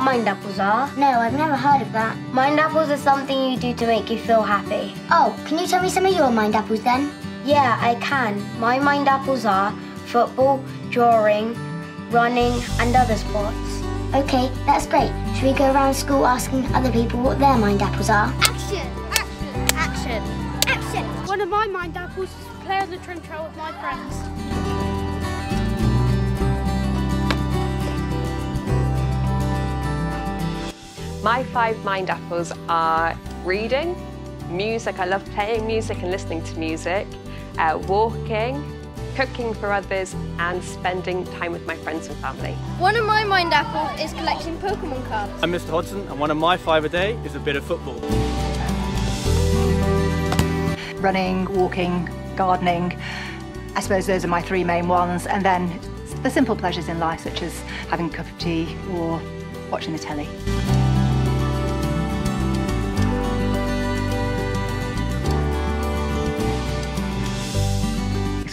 what mind apples are? No, I've never heard of that. Mind apples are something you do to make you feel happy. Oh, can you tell me some of your mind apples then? Yeah, I can. My mind apples are football, drawing, running, and other sports. Okay, that's great. Should we go around school asking other people what their mind apples are? Action! Action! Action! Action! One of my mind apples is to play on the trim trail with my friends. My five mind apples are reading, music, I love playing music and listening to music, uh, walking, cooking for others, and spending time with my friends and family. One of my mind apples is collecting Pokemon cards. I'm Mr. Hodson and one of my five a day is a bit of football. Running, walking, gardening. I suppose those are my three main ones. And then the simple pleasures in life, such as having a cup of tea or watching the telly.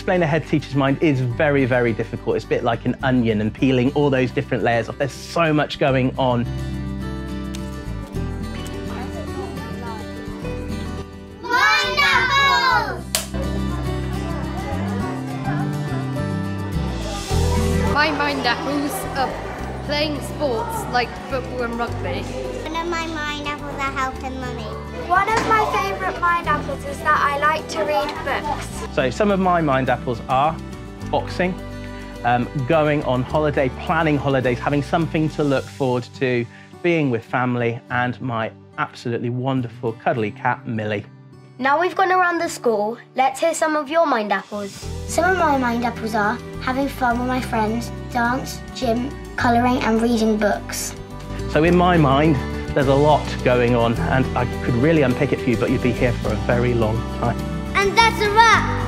Explain a head teacher's mind is very, very difficult. It's a bit like an onion and peeling all those different layers off. There's so much going on. My mind apples are playing sports like football and rugby. One of my mind apples are health and money. One of my favourite mind apples is that I like to read books. So some of my mind apples are boxing, um, going on holiday, planning holidays, having something to look forward to, being with family, and my absolutely wonderful cuddly cat, Millie. Now we've gone around the school, let's hear some of your mind apples. Some of my mind apples are having fun with my friends, dance, gym, colouring and reading books. So in my mind, there's a lot going on, and I could really unpick it for you, but you'd be here for a very long time. And that's a wrap!